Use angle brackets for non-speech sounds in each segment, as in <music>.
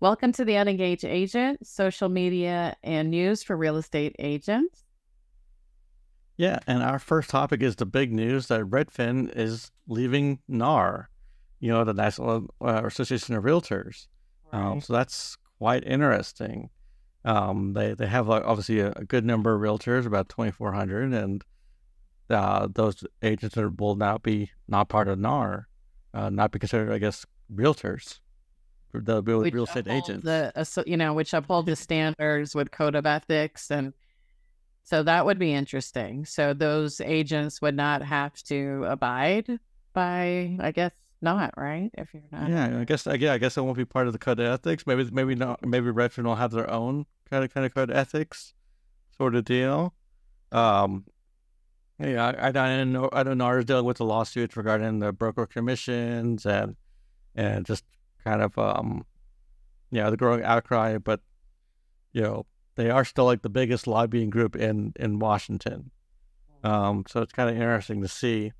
Welcome to the Unengaged Agent, social media and news for real estate agents. Yeah, and our first topic is the big news that Redfin is leaving NAR, you know, the National uh, Association of Realtors. Um, right. Um, so that's quite interesting. Um, they they have like, obviously a, a, good number of realtors, about twenty four hundred, and uh, those agents are, will now be not part of NAR, uh, not be considered, I guess, realtors. They'll be real estate agents. The, uh, you know, which uphold the <laughs> standards with code of ethics and so that would be interesting. So those agents would not have to abide by, I guess, not right. If you're not, yeah, I guess, yeah, I guess it won't be part of the code of ethics. Maybe, maybe not. Maybe Redfin will have their own kind of kind of code of ethics, sort of deal. Um, yeah, I, I don't know. I don't know. I was dealing with the lawsuits regarding the broker commissions and and just kind of um, yeah, the growing outcry. But you know, they are still like the biggest lobbying group in in Washington. Um, so it's kind of interesting to see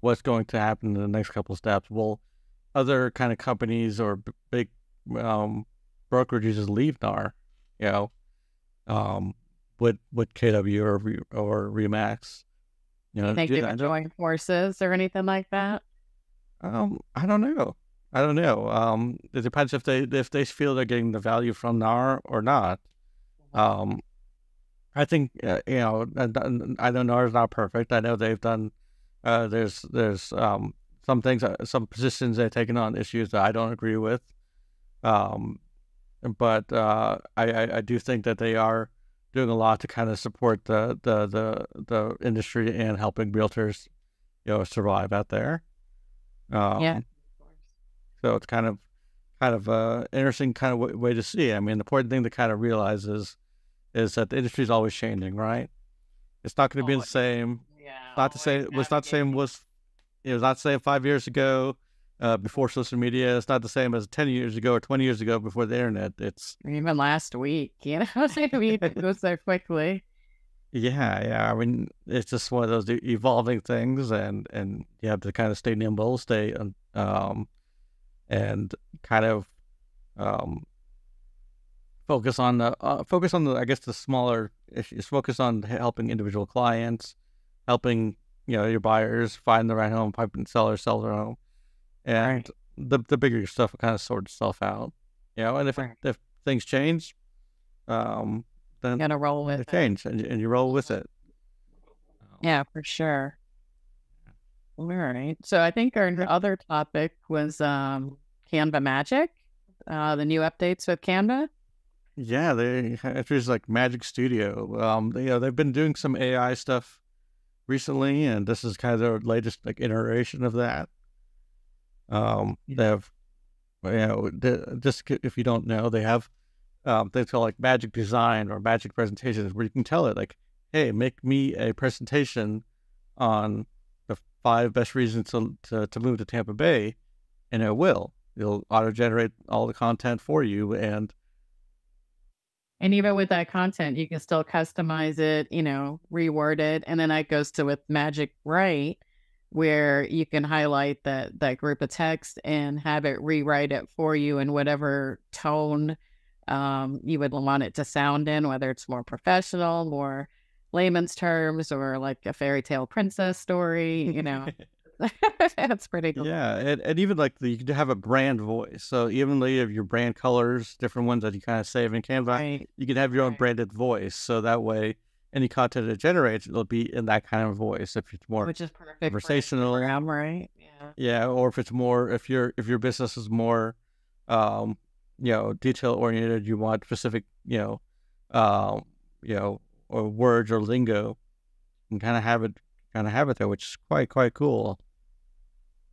what's going to happen in the next couple of steps. Will other kind of companies or b- big um, brokerages leave NAR? You know, um, with with KW or or Remax. You know, think they would join forces or anything like that? Um, I don't know. I don't know. Um, it depends if they if they feel they're getting the value from NAR or not. Um, I think uh, you know I don't know it's not perfect. I know they've done. Uh, there's there's um, some things, uh, some positions they've taken on issues that I don't agree with. Um, but uh, I, I, I do think that they are doing a lot to kind of support the the the, the industry and helping realtors, you know, survive out there. Um, yeah. So it's kind of kind of uh, interesting kind of w- way to see. It. I mean, the important thing to kind of realize is is that the industry is always changing, right? It's not going to be the same. Yeah, not to say it was not the same was it was not the same five years ago uh, before social media. It's not the same as ten years ago or twenty years ago before the internet. It's even last week. You know, <laughs> it <laughs> goes so quickly. Yeah, yeah. I mean, it's just one of those evolving things, and and you have to kind of stay nimble, stay um, and kind of um, focus on the uh, focus on the I guess the smaller issues. Focus on helping individual clients, helping you know your buyers find the right home, pipe and sellers sell their home, and right. the the bigger stuff kind of sort itself out. You know, and if right. if things change, um, then you gotta roll with it. Change and, and you roll with it. Yeah, for sure. All right. So I think our other topic was um, Canva Magic, uh, the new updates with Canva. Yeah, they introduced like Magic Studio. Um, they, you know, they've been doing some AI stuff recently, and this is kind of their latest like iteration of that. Um, they have, you know, just if you don't know, they have um, things called like Magic Design or Magic Presentations, where you can tell it like, "Hey, make me a presentation on five best reasons to, to, to move to Tampa Bay, and it will. It'll auto generate all the content for you. And and even with that content, you can still customize it, you know, reword it. And then that goes to with Magic Write, where you can highlight that that group of text and have it rewrite it for you in whatever tone um, you would want it to sound in, whether it's more professional, more layman's terms or like a fairy tale princess story, you know. <laughs> <laughs> That's pretty cool. Yeah, and, and even like the, you can have a brand voice. So even you have your brand colors, different ones that you kind of save in Canva, right. you can have your own right. branded voice. So that way, any content it generates, it'll be in that kind of voice. If it's more which is perfect conversational, program, right? Yeah. Yeah, or if it's more, if your if your business is more, um, you know, detail oriented, you want specific, you know, um, you know, or words or lingo and kind of have it kind of have it there, which is quite quite cool.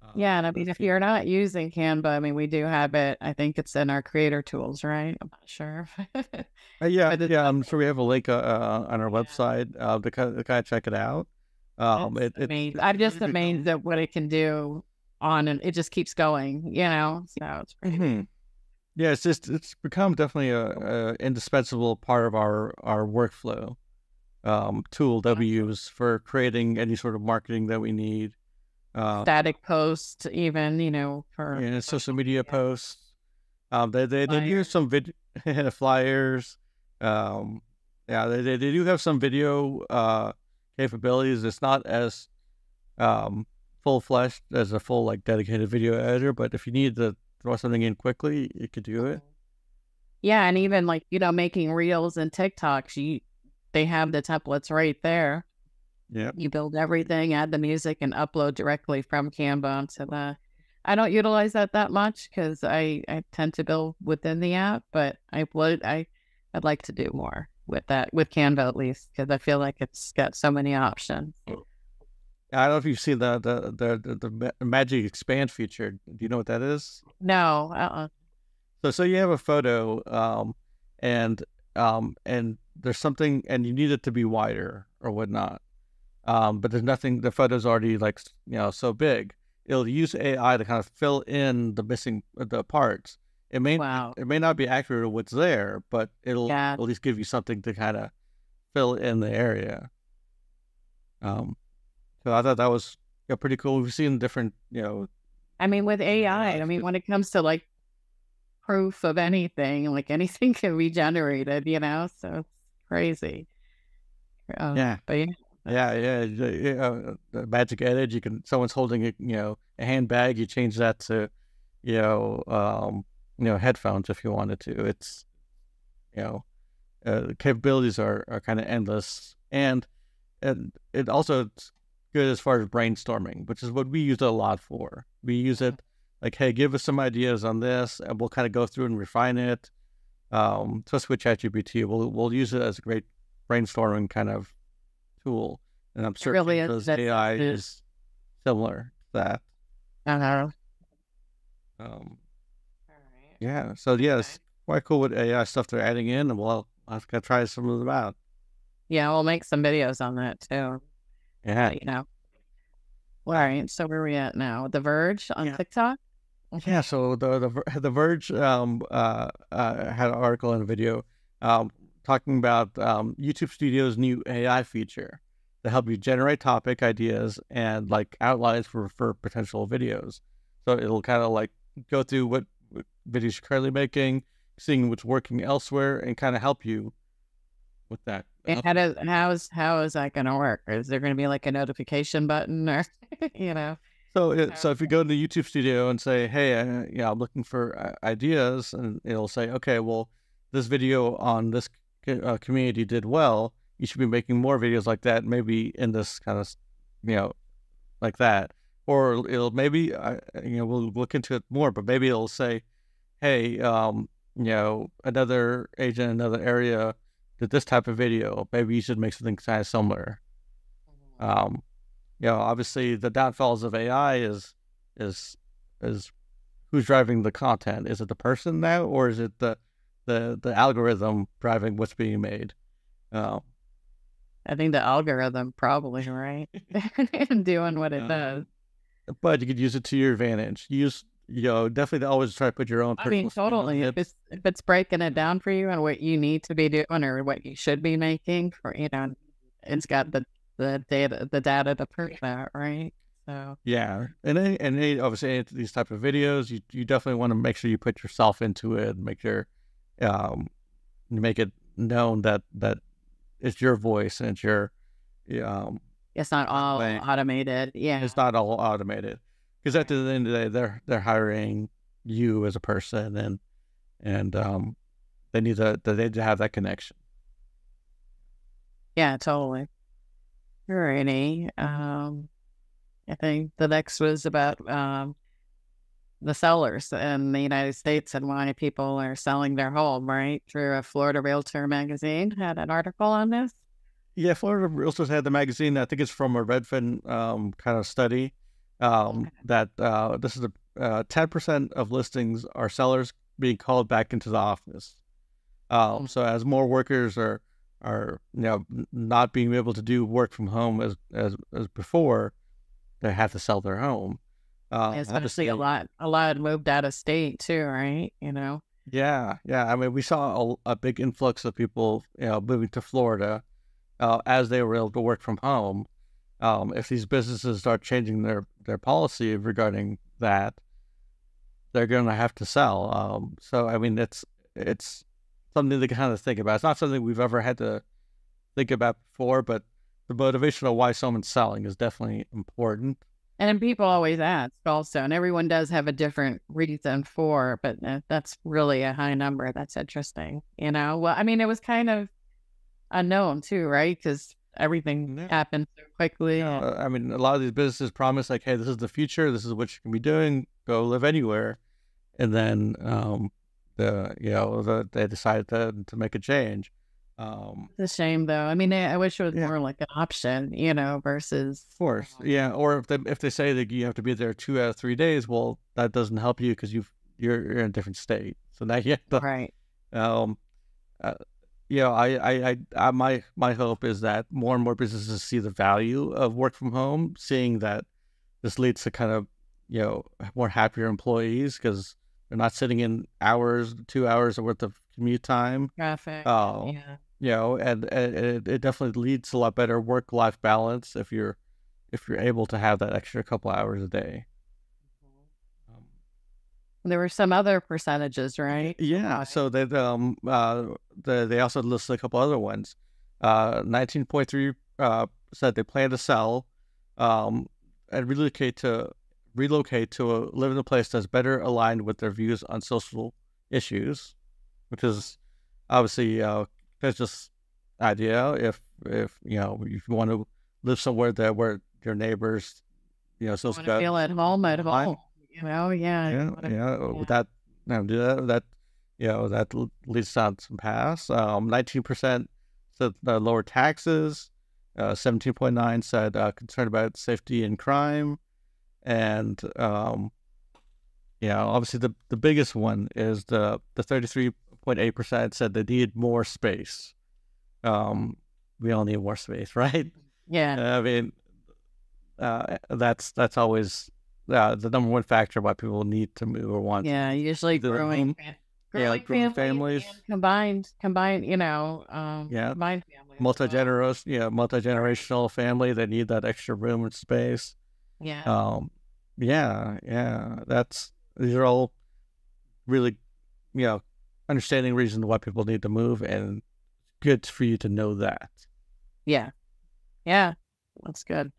Uh, yeah, and I mean, if you're not using Canva, I mean, we do have it. I think it's in our creator tools, right? I'm not sure. uh, yeah, <laughs> yeah. I'm sure we have a link uh, uh on our yeah. website uh, to, kind of, to kind of check it out. Um, it, it, I'm just amazed at what it can do on, and it just keeps going. You know, so it's pretty. Mm-hmm. Yeah, it's just it's become definitely a, a indispensable part of our our workflow um, tool that we use for creating any sort of marketing that we need. Uh, Static posts, even you know, for yeah, social media yeah. posts. Um, they they, they use some video <laughs> flyers. Um, yeah, they, they they do have some video uh capabilities. It's not as um full fleshed as a full like dedicated video editor, but if you need to throw something in quickly, you could do it. Yeah, and even like you know making reels and TikToks, you they have the templates right there. Yeah. You build everything, add the music, and upload directly from Canva onto the. I don't utilize that that much because I I tend to build within the app, but I would I I'd like to do more with that with Canva at least because I feel like it's got so many options. I don't know if you've seen the the the, the, the Magic Expand feature. Do you know what that is? No. Uh-uh. So so you have a photo, um, and um, and there's something, and you need it to be wider or whatnot. Um, but there's nothing. The photo's already like you know so big. It'll use AI to kind of fill in the missing the parts. It may Wow. it may not be accurate to what's there, but it'll Yeah. at least give you something to kind of fill in the area. Um, so I thought that was yeah, pretty cool. We've seen different, you know, I mean, with AI, I mean, when it comes to like proof of anything, like anything <laughs> can be generated, you know, so crazy. Uh, yeah, But yeah, yeah, yeah, yeah, yeah, uh, the Magic Edit. You can someone's holding a you know a handbag. You change that to, you know, um, you know headphones if you wanted to. It's, you know, uh, the capabilities are are kind of endless, and and it also it's good as far as brainstorming, which is what we use it a lot for. We use it like, hey, give us some ideas on this, and we'll kind of go through and refine it. Um, especially with ChatGPT, we'll we'll use it as a great brainstorming kind of tool. And I'm certain really is. because That's- AI it is. is similar to that. I don't know. Um, yeah. So yeah, it's quite cool with AI stuff they're adding in, and we'll I've got to try some of them out. Yeah, we'll make some videos on that too. Yeah. You know. All right. So where are we at now? The Verge on Yeah. TikTok. Yeah, so the the, the Verge um, uh, uh, had an article and a video um, talking about um, YouTube Studio's new AI feature to help you generate topic ideas and like outlines for for potential videos. So it'll kind of like go through what, what videos you're currently making, seeing what's working elsewhere, and kind of help you with that. And how does how is how is that going to work? Is there going to be like a notification button or <laughs> you know? So, it, so if you go to the YouTube Studio and say, "Hey, uh, yeah, I'm looking for uh, ideas," and it'll say, "Okay, well, this video on this uh, community did well. You should be making more videos like that. Maybe in this kind of, you know, like that." Or it'll maybe, uh, you know, we'll look into it more, but maybe it'll say, "Hey, um, you know, another agent, another area did this type of video. Maybe you should make something kind of similar." um, you know, obviously the downfalls of AI is is is who's driving the content? Is it the person now, or is it the the the algorithm driving what's being made? Uh, I think the algorithm probably right <laughs> <laughs> doing what it Uh, does. but you could use it to your advantage. Use you know definitely always try to put your own. I mean, personal spin on totally. If it's if it's breaking it down for you and what you need to be doing or what you should be making for you know, it's got the the data the data to prove that, right? So Yeah, and then, and obviously these type of videos, you you definitely want to make sure you put yourself into it, make sure, um, you make it known that that it's your voice and it's your, um, it's not all automated. Yeah. it's not all automated. Because at the end of the day, they're they're hiring you as a person, and and um, they need to they need to have that connection. Yeah, totally. Alrighty. Um, I think the next was about um the sellers in the United States and why people are selling their home, right? Through a Florida Realtor magazine had an article on this. Yeah, Florida Realtors had the magazine. I think it's from a Redfin um, kind of study um, Okay. that uh, this is a ten percent of listings are sellers being called back into the office. Um, Mm. so as more workers are are you know not being able to do work from home as as as before, they have to sell their home. Uh, Especially a lot a lot moved out of state too, right? You know. Yeah, yeah. I mean, we saw a, a big influx of people, you know, moving to Florida uh, as they were able to work from home. Um, if these businesses start changing their their policy regarding that, they're going to have to sell. Um, so I mean, it's it's something to kind of think about. It's not something we've ever had to think about before, but the motivation of why someone's selling is definitely important. And people always ask also, and everyone does have a different reason for, but that's really a high number. That's interesting. You know, well, I mean, it was kind of unknown too, right? Because everything Yeah. happened so quickly. Uh, I mean, a lot of these businesses promise like, "Hey, this is the future. This is what you can be doing. Go live anywhere," and then um, the you know the, they decided to to make a change. Um, It's a shame though. I mean, I I wish it was Yeah. more like an option, you know, versus Of course, yeah. Or if they if they say that you have to be there two out of three days, well, that doesn't help you because you've you're, you're in a different state. So now you have to, right. um, uh, you know, I, I, I, I, my my hope is that more and more businesses see the value of work from home, seeing that this leads to kind of you know more happier employees because they're not sitting in hours, two hours worth of commute time. Traffic. Oh, yeah. you know, and, and it, it definitely leads to a lot better work life balance if you're if you're able to have that extra couple hours a day. Um, There were some other percentages, right? yeah, so they um uh the, they also listed a couple other ones. Uh, nineteen point three uh said they plan to sell, um, and relocate to relocate to a, live in a place that's better aligned with their views on social issues, which is obviously uh that's just idea. If if you know if you want to live somewhere that where your neighbors, you know, want feel at home at home. You know, yeah. yeah, wanna- yeah, yeah. With that, no, do that. That you know that leads on some pass. Um, nineteen percent said uh, lower taxes. Uh, seventeen point nine said uh, concerned about safety and crime, and um, yeah, obviously the the biggest one is the the thirty three point eight percent said they need more space. Um, we all need more space, <laughs> right? Yeah. I mean, uh, that's that's always uh, the number one factor why people need to move or want. Yeah. Usually the growing, fa- yeah, like growing families. and combined, combined, you know, um, Yeah. combined families. multi generous, yeah, multi generational family. They need that extra room and space. Yeah. Um, yeah, yeah. That's these are all really, you know, understanding reasons why people need to move, and good for you to know that. Yeah. Yeah. That's good.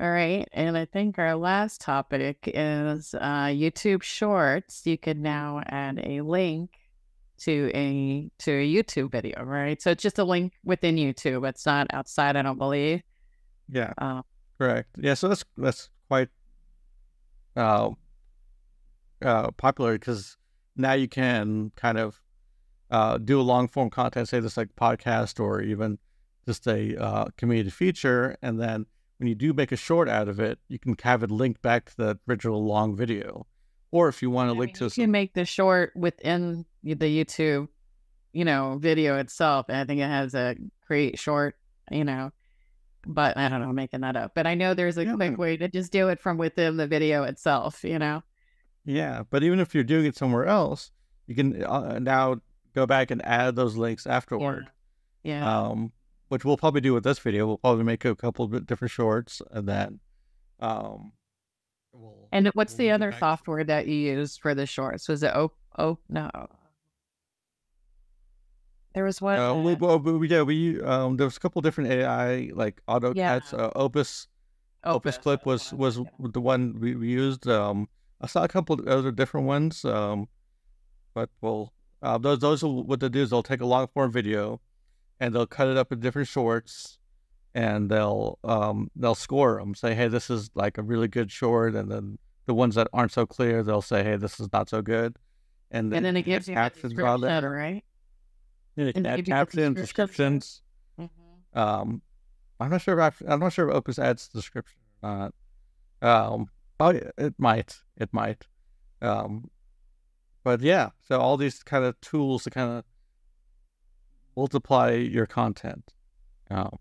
All right. And I think our last topic is uh, YouTube Shorts. You can now add a link to a to a YouTube video, right? So it's just a link within YouTube. It's not outside, I don't believe. Yeah, Uh, correct. Yeah, so that's that's quite uh, uh, popular because now you can kind of uh, do a long form content, say this like podcast or even just a uh, community feature, and then when you do make a short out of it, you can have it linked back to the original long video. Or if you want I to mean, link to you some, can make the short within the YouTube, you know, video itself. And I think it has a create short, you know, but I don't know, making that up. But I know there's a Yeah. quick way to just do it from within the video itself, you know? yeah. But even if you're doing it somewhere else, you can uh, now go back and add those links afterward. Yeah. um, which we'll probably do with this video. We'll probably make a couple of different shorts, and then, um, we'll, and what's we'll the other software that you used for the shorts? Was it oh oh no. There was one. uh, we, uh, well, we, yeah, we um, there was a couple different AI like AutoCAD. Yeah. Uh, Opus Opus Clip was was thinking. the one we, we used. Um, I saw a couple other different ones. Um, but we'll uh, those those will, what they do is they'll take a long form video, and they'll cut it up in different shorts, and they'll um they'll score them. Say, hey, this is like a really good short, and then the ones that aren't so clear, they'll say, hey, this is not so good. And, and then it gives you captions description, right? Yeah, and can it add gives you the captions, descriptions. Mm-hmm. Um, I'm not sure if I, I'm not sure if Opus adds the description or not. Um, oh, it might, it might. Um, but yeah, so all these kind of tools to kind of multiply your content. Um,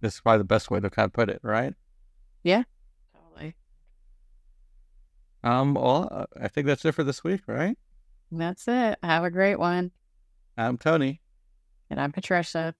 this is probably the best way to kind of put it, right? Yeah, totally. Um, well, uh, I think that's it for this week, right? That's it. Have a great one. I'm Tony. And I'm Patricia.